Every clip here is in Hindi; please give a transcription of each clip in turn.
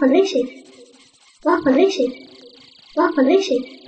Waffenlichtig. waffle Waffenlichtig.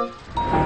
了。